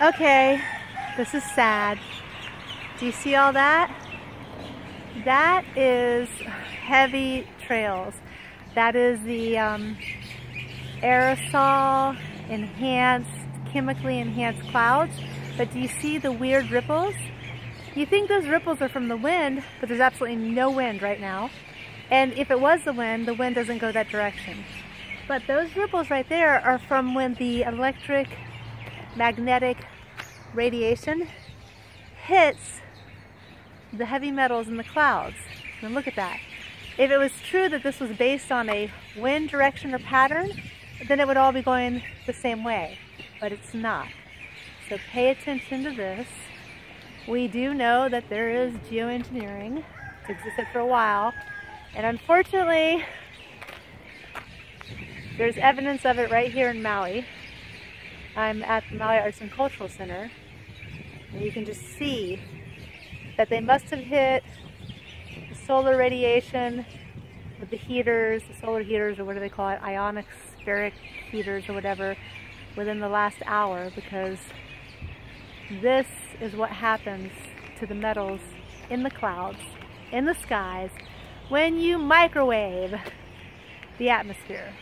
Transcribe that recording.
Okay, this is sad. Do you see all that? That is heavy trails. That is the um, aerosol enhanced, chemically enhanced clouds. But do you see the weird ripples? You think those ripples are from the wind, but there's absolutely no wind right now. And if it was the wind, the wind doesn't go that direction. But those ripples right there are from when the electric magnetic radiation hits the heavy metals in the clouds. And look at that. If it was true that this was based on a wind direction or pattern, then it would all be going the same way. But it's not. So pay attention to this. We do know that there is geoengineering. It's existed for a while. And unfortunately, there's evidence of it right here in Maui. I'm at the Maui Arts and Cultural Center. And you can just see that they must have hit the solar radiation with the heaters, the solar heaters, or what do they call it, ionic spheric heaters or whatever, within the last hour because this is what happens to the metals in the clouds, in the skies, when you microwave the atmosphere.